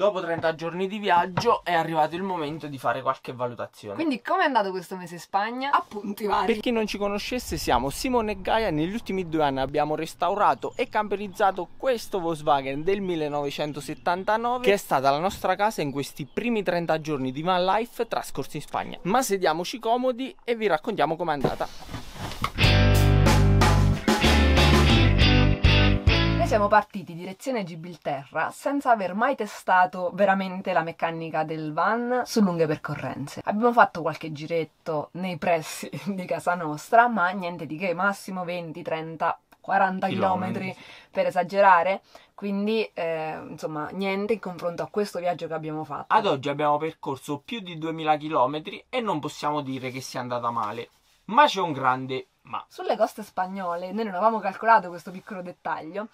Dopo 30 giorni di viaggio è arrivato il momento di fare qualche valutazione. Quindi come è andato questo mese in Spagna? Appunti vari. Per chi non ci conoscesse siamo Simone e Gaia, negli ultimi due anni abbiamo restaurato e camperizzato questo Volkswagen del 1979 che è stata la nostra casa in questi primi 30 giorni di van life trascorsi in Spagna. Ma sediamoci comodi e vi raccontiamo com'è andata. Siamo partiti direzione Gibilterra senza aver mai testato veramente la meccanica del van su lunghe percorrenze. Abbiamo fatto qualche giretto nei pressi di casa nostra, ma niente di che, massimo 20, 30, 40 km per esagerare. Quindi, eh, insomma, niente in confronto a questo viaggio che abbiamo fatto. Ad oggi abbiamo percorso più di 2000 km e non possiamo dire che sia andata male. Ma c'è un grande ma. Sulle coste spagnole, noi non avevamo calcolato questo piccolo dettaglio,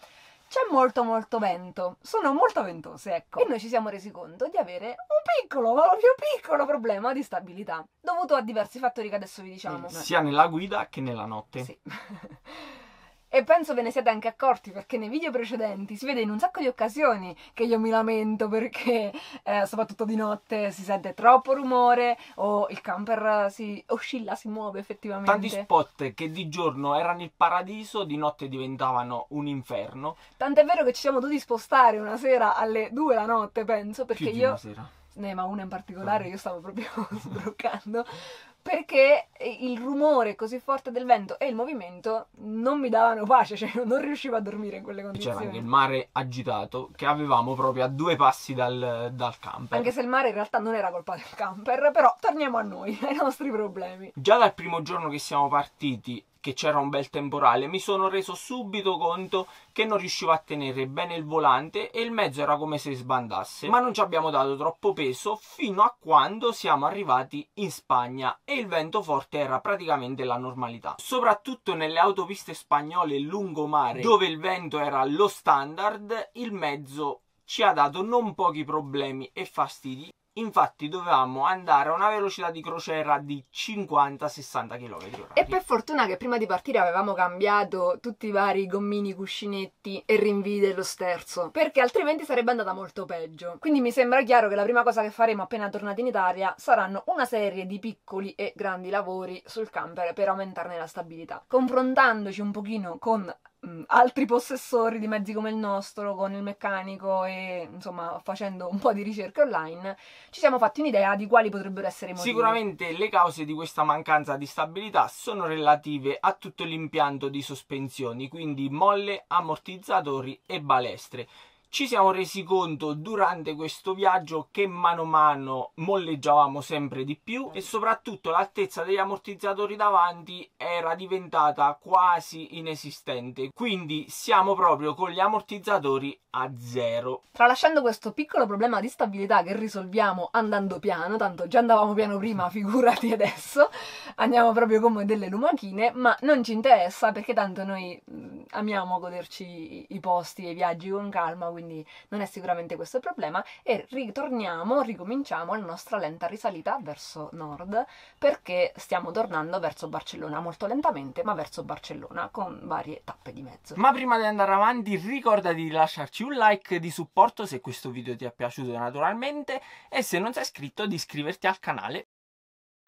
c'è molto molto vento, sono molto ventose, ecco. E noi ci siamo resi conto di avere un piccolo, ma più piccolo problema di stabilità, dovuto a diversi fattori che adesso vi diciamo. Sia nella guida che nella notte. Sì. E penso ve ne siete anche accorti perché nei video precedenti si vede in un sacco di occasioni che io mi lamento perché eh, soprattutto di notte si sente troppo rumore o il camper si oscilla, si muove effettivamente. Tanti spot che di giorno erano il paradiso, di notte diventavano un inferno. Tant'è vero che ci siamo dovuti spostare una sera alle due la notte, penso, perché Più io... Una sera. Ne, ma una in particolare io stavo proprio sbroccando perché il rumore così forte del vento e il movimento non mi davano pace, cioè non riuscivo a dormire in quelle condizioni. C'era anche il mare agitato che avevamo proprio a due passi dal, dal, camper. Anche se il mare in realtà non era colpa del camper, però torniamo a noi, ai nostri problemi. Già dal primo giorno che siamo partiti che c'era un bel temporale, mi sono reso subito conto che non riuscivo a tenere bene il volante e il mezzo era come se sbandasse. Ma non ci abbiamo dato troppo peso fino a quando siamo arrivati in Spagna e il vento forte era praticamente la normalità. Soprattutto nelle autopiste spagnole lungomare, dove il vento era lo standard, il mezzo ci ha dato non pochi problemi e fastidi Infatti dovevamo andare a una velocità di crociera di 50-60 km/h. E per fortuna che prima di partire avevamo cambiato tutti i vari gommini, cuscinetti e rinvii dello sterzo, perché altrimenti sarebbe andata molto peggio. Quindi mi sembra chiaro che la prima cosa che faremo appena tornati in Italia saranno una serie di piccoli e grandi lavori sul camper per aumentarne la stabilità, confrontandoci un pochino con altri possessori di mezzi come il nostro, con il meccanico e insomma facendo un po' di ricerche online, ci siamo fatti un'idea di quali potrebbero essere i motivi. Sicuramente le cause di questa mancanza di stabilità sono relative a tutto l'impianto di sospensioni, quindi molle, ammortizzatori e balestre. Ci siamo resi conto durante questo viaggio che mano a mano molleggiavamo sempre di più e soprattutto l'altezza degli ammortizzatori davanti era diventata quasi inesistente. Quindi siamo proprio con gli ammortizzatori a zero. Tralasciando questo piccolo problema di stabilità che risolviamo andando piano, tanto già andavamo piano prima, figurati adesso, andiamo proprio come delle lumachine, ma non ci interessa perché tanto noi mh, amiamo goderci i posti e i viaggi con calma, quindi non è sicuramente questo il problema e ritorniamo, ricominciamo la nostra lenta risalita verso nord perché stiamo tornando verso Barcellona molto lentamente, ma verso Barcellona con varie tappe di mezzo. Ma prima di andare avanti ricordati di lasciarci un like di supporto se questo video ti è piaciuto naturalmente e se non sei iscritto di iscriverti al canale.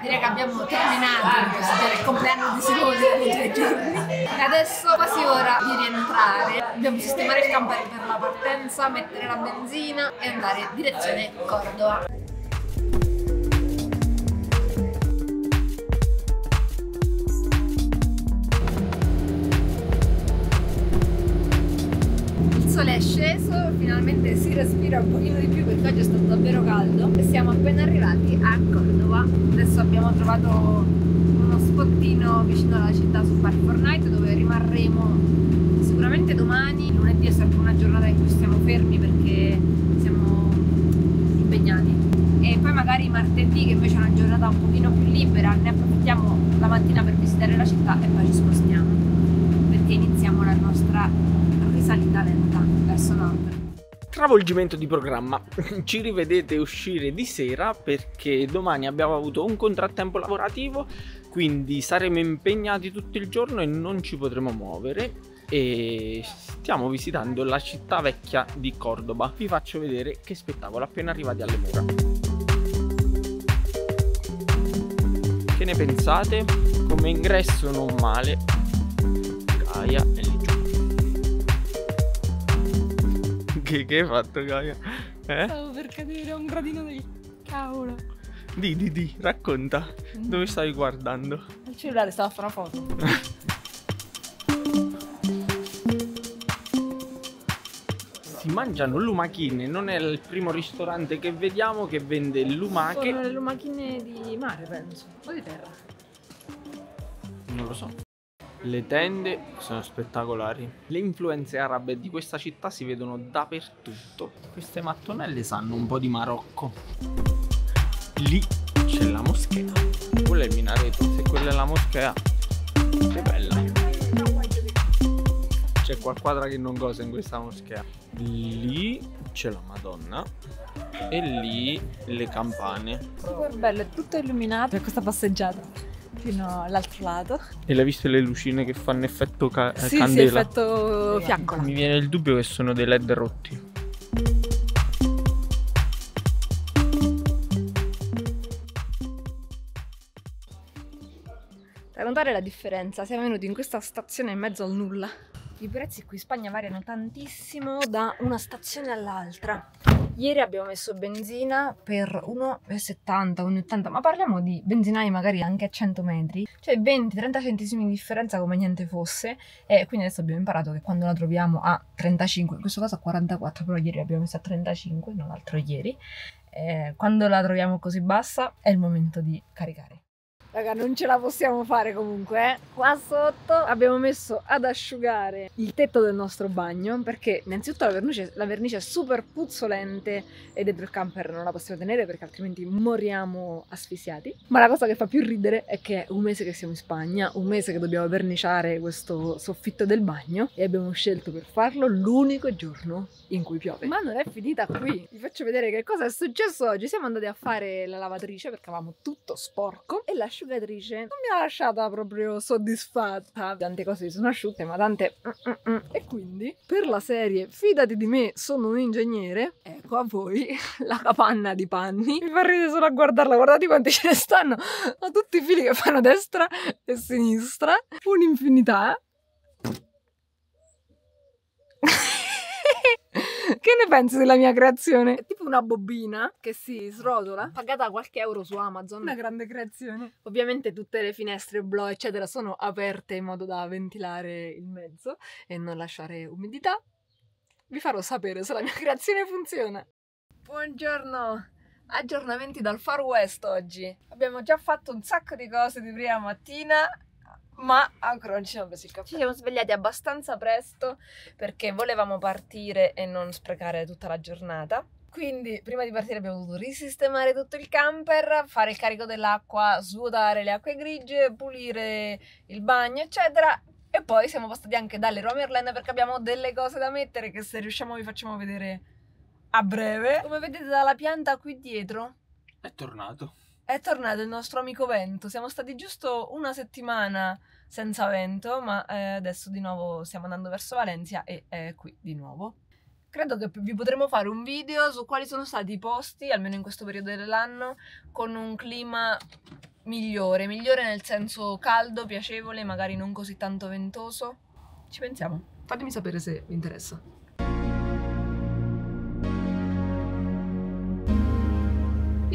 Direi che abbiamo terminato il compleanno di Simone di tre giorni e adesso quasi ora di rientrare. Dobbiamo sistemare il camper per la partenza, mettere la benzina e andare in direzione Cordova. Sole è sceso, finalmente si respira un pochino di più perché oggi è stato davvero caldo e siamo appena arrivati a Cordova. Adesso abbiamo trovato uno spottino vicino alla città su Park Fortnite dove rimarremo sicuramente domani. Lunedì è sempre una giornata in cui stiamo fermi perché siamo impegnati. E poi magari martedì che invece è una giornata un pochino più libera, ne approfittiamo la mattina per visitare la città e poi ci spostiamo perché iniziamo la nostra risalita lenta nord. Travolgimento di programma. Ci rivedete uscire di sera perché domani abbiamo avuto un contrattempo lavorativo, quindi saremo impegnati tutto il giorno e non ci potremo muovere. e stiamo visitando la città vecchia di Cordoba. Vi faccio vedere che spettacolo appena arrivati alle mura. Che ne pensate? Come ingresso non male. Gaia è Che, che hai fatto Gaia? Eh? Stavo per cadere a un gradino del cavolo. Di, di, di, racconta. Dove stavi guardando? Al cellulare stavo a fare una foto. Si mangiano lumachine, non è il primo ristorante che vediamo che vende lumache. Sono le lumachine di mare, penso. O di terra. Non lo so. Le tende sono spettacolari. Le influenze arabe di questa città si vedono dappertutto. Queste mattonelle sanno un po' di Marocco. Lì c'è la moschea. Quello è il minareto. Se quella è la moschea, che bella. C'è qualquadra che non goza in questa moschea. Lì c'è la Madonna. E lì le campane. Super bello, è tutto illuminato per questa passeggiata. Fino all'altro lato. E l'hai visto le lucine che fanno effetto ca- Sì, sì, candela? effetto fiaccola. Mi viene il dubbio che sono dei led rotti. Da notare la differenza, siamo venuti in questa stazione in mezzo al nulla. I prezzi qui in Spagna variano tantissimo da una stazione all'altra. Ieri abbiamo messo benzina per 1,70, 1,80, ma parliamo di benzinai magari anche a 100 metri, cioè 20-30 centesimi di differenza come niente fosse. E quindi adesso abbiamo imparato che quando la troviamo a 35, in questo caso a 44, però ieri l'abbiamo messa a 35, non l'altro ieri, eh, quando la troviamo così bassa è il momento di caricare. Raga, non ce la possiamo fare comunque. eh. Qua sotto abbiamo messo ad asciugare il tetto del nostro bagno perché innanzitutto la vernice, la vernice è super puzzolente e dentro il camper non la possiamo tenere perché altrimenti moriamo asfissiati. Ma la cosa che fa più ridere è che è un mese che siamo in Spagna, un mese che dobbiamo verniciare questo soffitto del bagno e abbiamo scelto per farlo l'unico giorno in cui piove. Ma non è finita qui. Vi faccio vedere che cosa è successo oggi. Siamo andati a fare la lavatrice perché avevamo tutto sporco e l'asciugatrice non mi ha lasciata proprio soddisfatta. Tante cose si sono asciutte, ma tante mm, mm, mm. e quindi per la serie fidati di me, sono un ingegnere. Ecco a voi la capanna di panni. Mi fa ridere solo a guardarla, guardate quanti ce ne stanno. A tutti i fili che fanno destra e sinistra, un'infinità. Che ne pensi della mia creazione? È tipo una bobina che si srotola, pagata qualche euro su Amazon. Una grande creazione. Ovviamente tutte le finestre, blu, eccetera, sono aperte in modo da ventilare il mezzo e non lasciare umidità. Vi farò sapere se la mia creazione funziona. Buongiorno! Aggiornamenti dal Far West oggi. Abbiamo già fatto un sacco di cose di prima mattina, ma ancora non ci siamo presi il caffè. Ci siamo svegliati abbastanza presto perché volevamo partire e non sprecare tutta la giornata. Quindi, prima di partire abbiamo dovuto risistemare tutto il camper, fare il carico dell'acqua, svuotare le acque grigie, pulire il bagno, eccetera. E poi siamo passati anche dalle Romerland perché abbiamo delle cose da mettere che se riusciamo vi facciamo vedere a breve. Come vedete dalla pianta qui dietro È tornato. È tornato il nostro amico vento. Siamo stati giusto una settimana senza vento, ma eh, adesso di nuovo stiamo andando verso Valencia e è qui di nuovo. Credo che vi potremo fare un video su quali sono stati i posti, almeno in questo periodo dell'anno, con un clima migliore, migliore nel senso caldo, piacevole, magari non così tanto ventoso. Ci pensiamo. Fatemi sapere se vi interessa.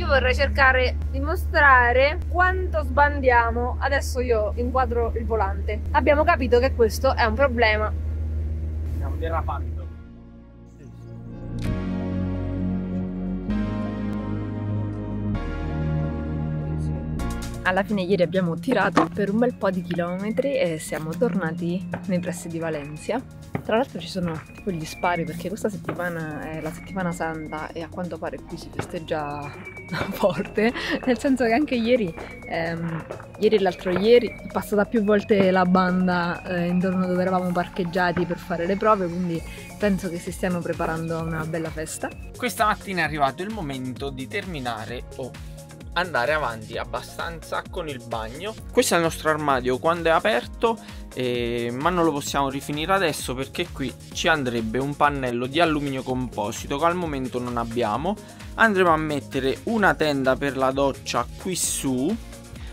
Io vorrei cercare di mostrare quanto sbandiamo. Adesso io inquadro il volante. Abbiamo capito che questo è un problema. Stiamo derapando. Alla fine ieri abbiamo tirato per un bel po' di chilometri e siamo tornati nei pressi di Valencia. Tra l'altro ci sono tipo gli spari perché questa settimana è la settimana santa e a quanto pare qui si festeggia forte, nel senso che anche ieri, ehm, ieri e l'altro ieri, è passata più volte la banda eh, intorno dove eravamo parcheggiati per fare le prove, quindi penso che si stiano preparando a una bella festa. Questa mattina è arrivato il momento di terminare o andare avanti abbastanza con il bagno. Questo è il nostro armadio quando è aperto, eh, ma non lo possiamo rifinire adesso perché qui ci andrebbe un pannello di alluminio composito che al momento non abbiamo. Andremo a mettere una tenda per la doccia qui su,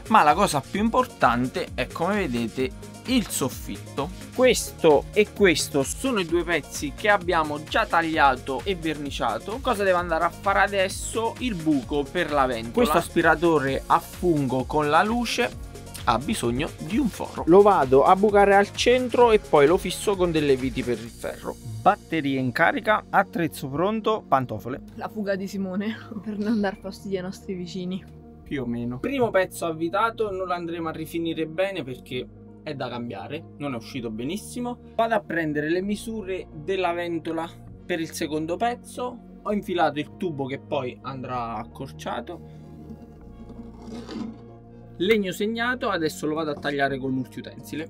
ma la cosa più importante è come vedete il soffitto. Questo e questo sono i due pezzi che abbiamo già tagliato e verniciato. Cosa deve andare a fare adesso? Il buco per la ventola. Questo aspiratore a fungo con la luce ha bisogno di un foro. Lo vado a bucare al centro e poi lo fisso con delle viti per il ferro. Batterie in carica, attrezzo pronto, pantofole. La fuga di Simone per non dar fastidio ai nostri vicini. Più o meno. Primo pezzo avvitato, non lo andremo a rifinire bene perché è da cambiare, non è uscito benissimo. Vado a prendere le misure della ventola per il secondo pezzo. Ho infilato il tubo che poi andrà accorciato. Legno segnato, adesso lo vado a tagliare col multiutensile.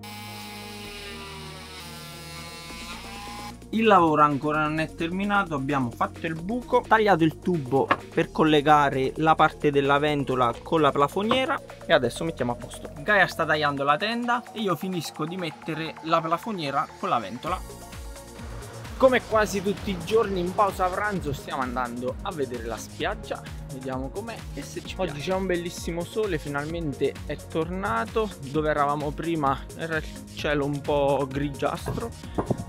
Il lavoro ancora non è terminato, abbiamo fatto il buco, tagliato il tubo per collegare la parte della ventola con la plafoniera e adesso mettiamo a posto. Gaia sta tagliando la tenda e io finisco di mettere la plafoniera con la ventola. Come quasi tutti i giorni in pausa pranzo stiamo andando a vedere la spiaggia, vediamo com'è e se ci. Oggi c'è un bellissimo sole, finalmente è tornato, dove eravamo prima era il cielo un po' grigiastro.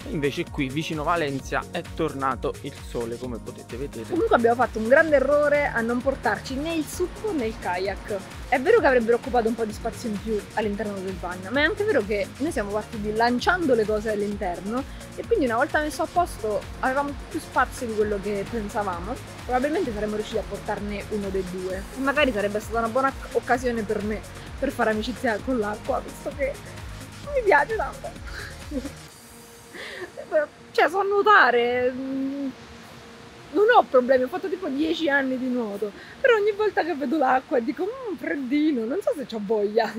Invece qui vicino Valencia è tornato il sole come potete vedere. Comunque abbiamo fatto un grande errore a non portarci né il succo né il kayak. È vero che avrebbero occupato un po' di spazio in più all'interno del bagno ma è anche vero che noi siamo partiti lanciando le cose all'interno e quindi una volta messo a posto avevamo più spazio di quello che pensavamo probabilmente saremmo riusciti a portarne uno dei due magari sarebbe stata una buona occasione per me per fare amicizia con l'acqua visto che mi piace tanto cioè so nuotare mm, non ho problemi, ho fatto tipo 10 anni di nuoto, però ogni volta che vedo l'acqua dico, mmm, freddino, non so se ho voglia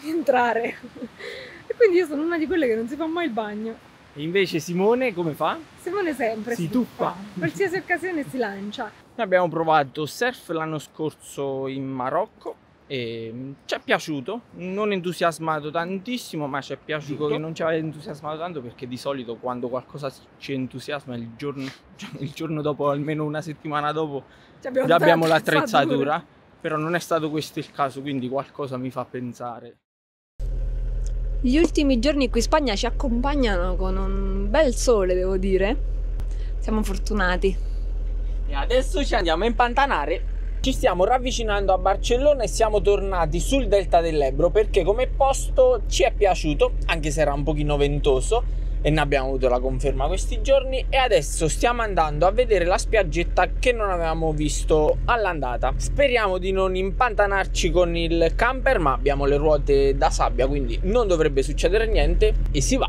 di entrare. E quindi io sono una di quelle che non si fa mai il bagno. E invece Simone come fa? Simone sempre si, si tuffa. Qualsiasi occasione si lancia. Noi abbiamo provato surf l'anno scorso in Marocco e ci è piaciuto, non entusiasmato tantissimo, ma ci è piaciuto. Dico che non ci aveva entusiasmato tanto perché di solito quando qualcosa ci entusiasma il giorno, il giorno dopo, almeno una settimana dopo, abbiamo già abbiamo l'attrezzatura. Però non è stato questo il caso, quindi qualcosa mi fa pensare. Gli ultimi giorni qui in Spagna ci accompagnano con un bel sole, devo dire. Siamo fortunati. E adesso ci andiamo a impantanare ci stiamo ravvicinando a Barcellona e siamo tornati sul delta dell'Ebro perché come posto ci è piaciuto, anche se era un pochino ventoso e ne abbiamo avuto la conferma questi giorni e adesso stiamo andando a vedere la spiaggetta che non avevamo visto all'andata. Speriamo di non impantanarci con il camper, ma abbiamo le ruote da sabbia, quindi non dovrebbe succedere niente e si va.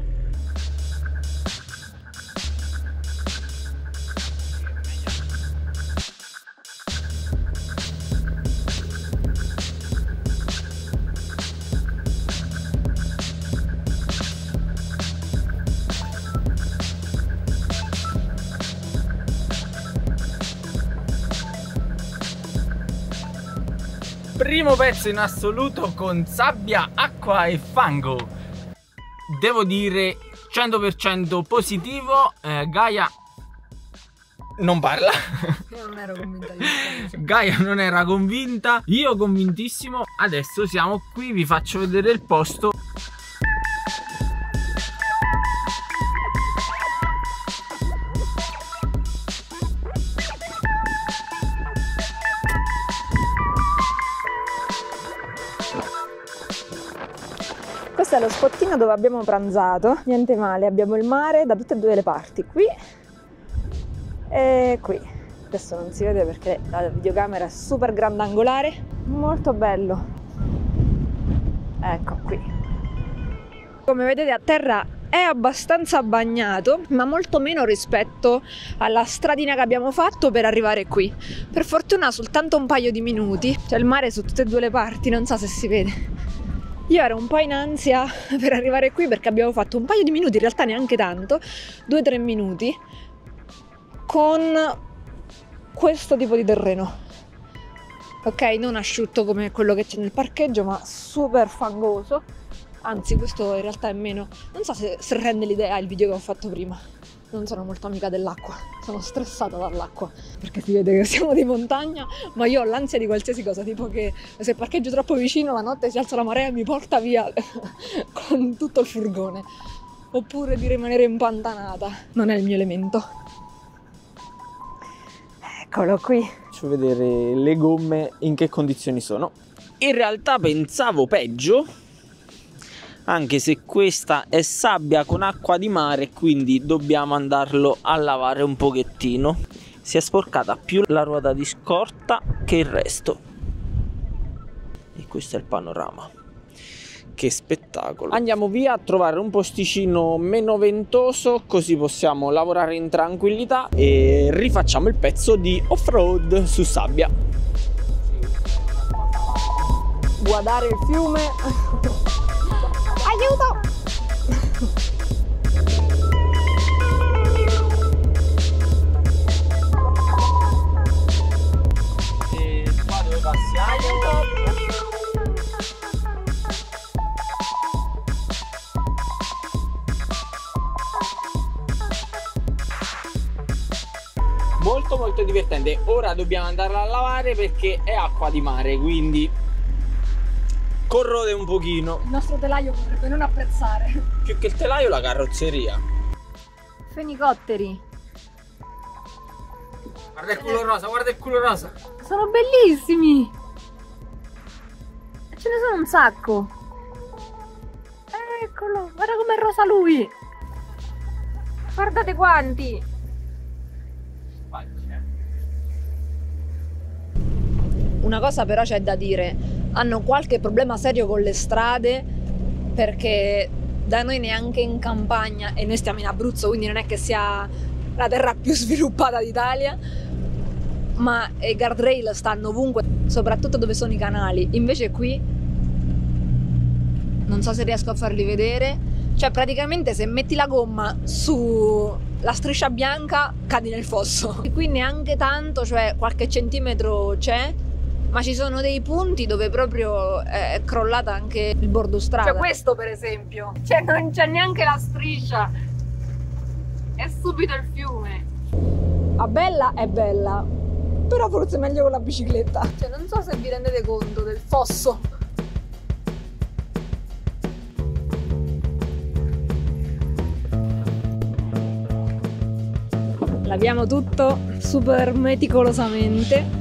Primo pezzo in assoluto con sabbia, acqua e fango. Devo dire 100% positivo, eh, Gaia non parla. Io non ero convinta Gaia non era convinta, io convintissimo. Adesso siamo qui, vi faccio vedere il posto. Questo è lo spottino dove abbiamo pranzato, niente male, abbiamo il mare da tutte e due le parti, qui e qui. Adesso non si vede perché la videocamera è super grandangolare, molto bello. Ecco qui. Come vedete a terra è abbastanza bagnato, ma molto meno rispetto alla stradina che abbiamo fatto per arrivare qui. Per fortuna soltanto un paio di minuti, c'è il mare su tutte e due le parti, non so se si vede. Io ero un po' in ansia per arrivare qui perché abbiamo fatto un paio di minuti, in realtà neanche tanto, due o tre minuti, con questo tipo di terreno. Ok, non asciutto come quello che c'è nel parcheggio, ma super fangoso. Anzi, questo in realtà è meno. Non so se, se rende l'idea il video che ho fatto prima. Non sono molto amica dell'acqua, sono stressata dall'acqua perché si vede che siamo di montagna, ma io ho l'ansia di qualsiasi cosa, tipo che se parcheggio troppo vicino la notte si alza la marea e mi porta via con tutto il furgone. Oppure di rimanere impantanata, non è il mio elemento. Eccolo qui. Faccio vedere le gomme in che condizioni sono. In realtà pensavo peggio, anche se questa è sabbia con acqua di mare quindi dobbiamo andarlo a lavare un pochettino. Si è sporcata più la ruota di scorta che il resto. E questo è il panorama. Che spettacolo. Andiamo via a trovare un posticino meno ventoso così possiamo lavorare in tranquillità e rifacciamo il pezzo di off-road su sabbia. Guardare il fiume Aiuto! Molto molto divertente. Ora dobbiamo andarla a lavare perché è acqua di mare, quindi corrode un pochino. Il nostro telaio potrebbe non apprezzare. Più che il telaio la carrozzeria. Fenicotteri. Guarda il culo rosa, guarda il culo rosa. Sono bellissimi. Ce ne sono un sacco. Eccolo, guarda com'è rosa lui. Guardate quanti. Una cosa però c'è da dire, hanno qualche problema serio con le strade perché da noi neanche in campagna, e noi stiamo in Abruzzo, quindi non è che sia la terra più sviluppata d'Italia, ma i guardrail stanno ovunque, soprattutto dove sono i canali. Invece qui, non so se riesco a farli vedere, cioè praticamente se metti la gomma sulla striscia bianca cadi nel fosso. E qui neanche tanto, cioè qualche centimetro c'è, ma ci sono dei punti dove proprio è crollata anche il bordo strada. Cioè questo per esempio, cioè non c'è neanche la striscia, è subito il fiume. A bella è bella, però forse è meglio con la bicicletta. Cioè non so se vi rendete conto del fosso. Laviamo tutto super meticolosamente.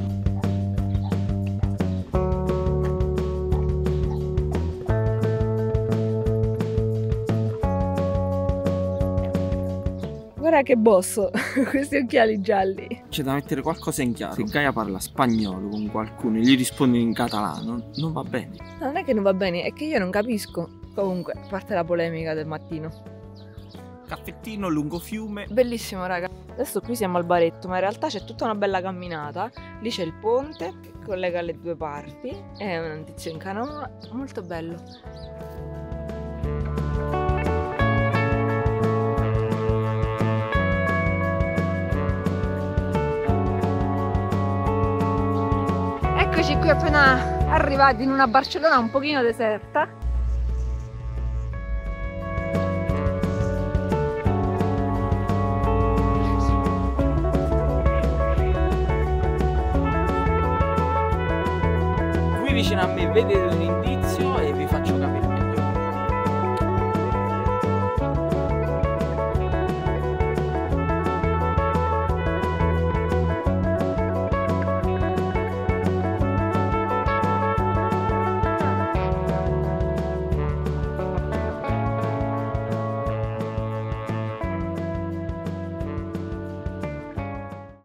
Guarda che bosso, questi occhiali gialli. C'è da mettere qualcosa in chiaro. Se Gaia parla spagnolo con qualcuno e gli risponde in catalano, non va bene. No, non è che non va bene, è che io non capisco. Comunque, parte la polemica del mattino. Caffettino lungo fiume. Bellissimo, raga. Adesso qui siamo al baretto, ma in realtà c'è tutta una bella camminata. Lì c'è il ponte che collega le due parti. È un tizio in canoa, molto bello. Qui appena arrivati in una Barcellona un pochino deserta. Qui vicino a me vedete un indizio